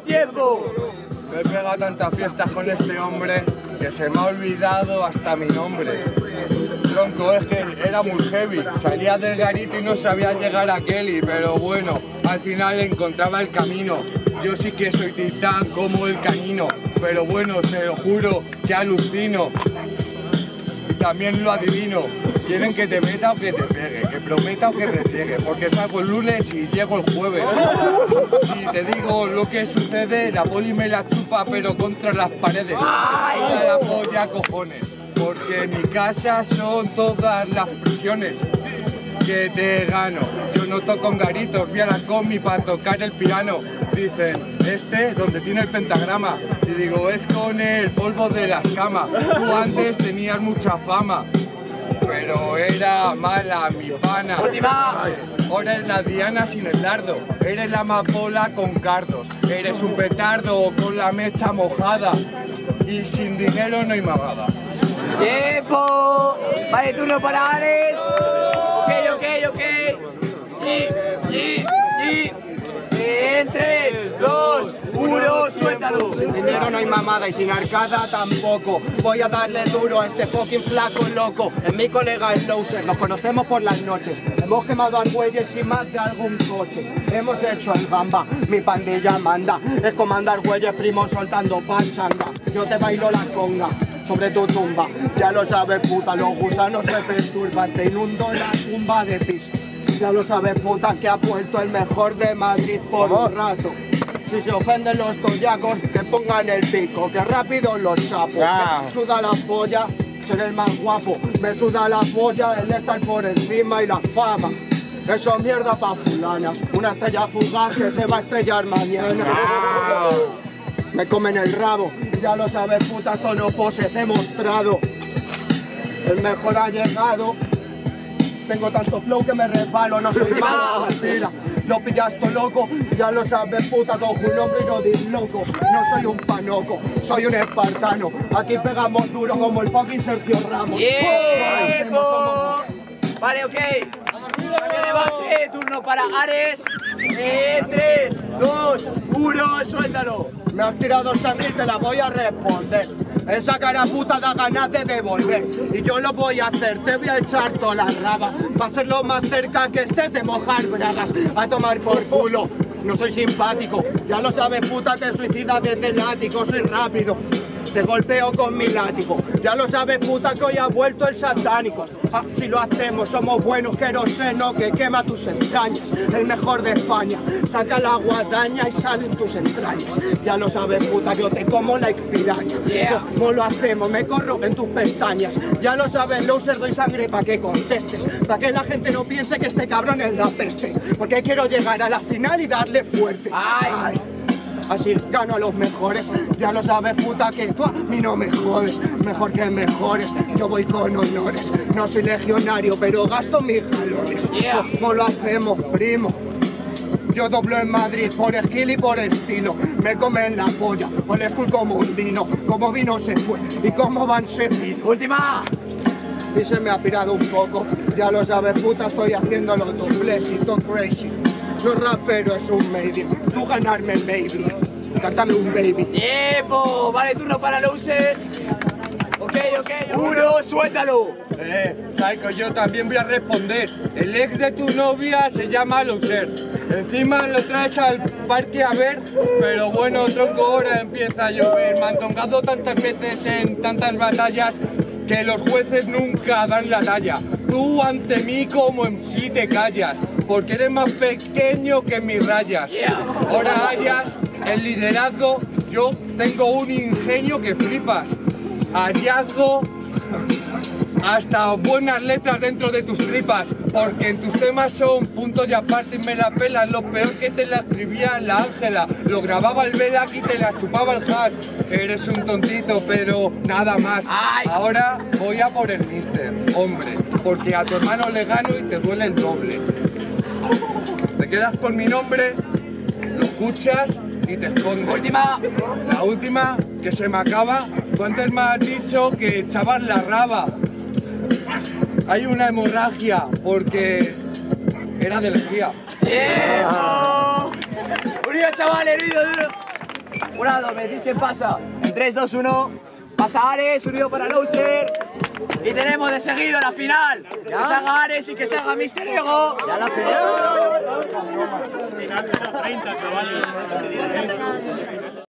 ¡Tiempo, tiempo! Me he pegado tantas fiestas con este hombre que se me ha olvidado hasta mi nombre. Tronco, es que era muy heavy. Salía del garito y no sabía llegar a Kelly, pero bueno, al final encontraba el camino. Yo sí que soy titán como el canino, pero bueno, te lo juro que alucino. También lo adivino. Quieren que te meta o que te pegue, que prometa o que repliegue, porque salgo el lunes y llego el jueves. Si te digo lo que sucede, la poli me la chupa, pero contra las paredes. Toda la polla, cojones, porque en mi casa son todas las prisiones que te gano. Yo no toco en garitos, voy a la comi para tocar el piano. Dicen, este, donde tiene el pentagrama. Y digo, es con el polvo de las camas. Tú antes tenías mucha fama. Pero era mala mi pana. Ahora es la Diana sin el dardo. Eres la amapola con cardos. Eres un petardo con la mecha mojada. Y sin dinero no hay mamada. ¡Tiempo! Vale, turno para Alex. Hay mamada y sin arcada tampoco. Voy a darle duro a este fucking flaco loco. Es mi colega el loser, nos conocemos por las noches. Hemos quemado argüelles y más de algún coche. Hemos hecho el gamba, mi pandilla manda. Es comandar güeyes primos soltando panchanga. Yo te bailo la conga sobre tu tumba. Ya lo sabes, puta, los gusanos te perturban. Te inundo la tumba de piso. Ya lo sabes, puta, que ha puesto el mejor de Madrid por un rato. Si se ofenden los toyacos, que pongan el pico, que rápido los chapos. Me suda la polla, ser el más guapo. Me suda la polla el estar por encima y la fama. Eso es mierda pa' fulanas. Una estrella fugaz que se va a estrellar mañana. Me comen el rabo, ya lo sabes, puta, esto no pose, he mostrado. El mejor ha llegado. Tengo tanto flow que me resbalo, no soy malo, mentira. Lo pillaste loco, ya lo sabes, puta, cojo un hombre y no loco. No soy un panoco, soy un espartano. Aquí pegamos duro como el fucking Sergio Ramos. ¡Tiempo! Vale, ok. Cambio de base, turno para Ares. En 3, 2, 1, suéltalo. Me has tirado sangre y te la voy a responder. Esa cara puta da ganas de devolver. Y yo lo voy a hacer, te voy a echar toda la raba. Va a ser lo más cerca que estés de mojar bragas. A tomar por culo. No soy simpático, ya lo sabes, puta, te suicida desde el ático, soy rápido. Te golpeo con mi látigo. Ya lo sabes, puta, que hoy ha vuelto el satánico. Ah, si lo hacemos, somos buenos, queroseno que quema tus entrañas. El mejor de España. Saca la guadaña y salen tus entrañas. Ya lo sabes, puta, yo te como like piraña. ¿Cómo lo hacemos? Me corro en tus pestañas. Ya lo sabes, loser, doy sangre para que contestes. Para que la gente no piense que este cabrón es la peste. Porque quiero llegar a la final y darle fuerte. Ay. Así gano a los mejores, ya lo sabes puta que tú a mí no me jodes, mejor que mejores, yo voy con honores, no soy legionario pero gasto mis galones, ¿cómo lo hacemos primo? Yo doblo en Madrid por skill y por estilo, me comen la polla, con school como un vino, como vino se fue y como van se vino. Última. Y se me ha pirado un poco, ya lo sabes puta, estoy haciéndolo dobles y todo crazy. No rapero es un maybe, tú ganarme el baby, cántame un baby. ¡Tiempo! Vale, turno para Loser. Ok, ok, uno, suéltalo. Eh, Psycho, yo también voy a responder. El ex de tu novia se llama Loser. Encima lo traes al parque a ver, pero bueno, tronco, ahora empieza a llover. Me han tongado tantas veces en tantas batallas que los jueces nunca dan la talla. Tú ante mí como en sí te callas, porque eres más pequeño que mis rayas. Ahora hayas el liderazgo, yo tengo un ingenio que flipas. Hallazgo hasta buenas letras dentro de tus tripas, porque en tus temas son puntos y aparte y me la pelas. Lo peor que te la escribía la Ángela, lo grababa el Vela y te la chupaba el hash. Eres un tontito, pero nada más. Ahora voy a por el mister, hombre, porque a tu hermano le gano y te duele el doble. Te quedas con mi nombre, lo escuchas y te escondes. Última. La última, que se me acaba. Tú antes me has dicho que echabas la raba. Hay una hemorragia porque era de lejía. ¡Tiempo! Unido, chavales, unido, duro. Jurado, me decís qué pasa. En 3, 2, 1. Pasa Ares, unido para Loser. Y tenemos de seguido la final. Que salga Ares y que salga Mister Ego. Ya la final. Final de 30, chavales.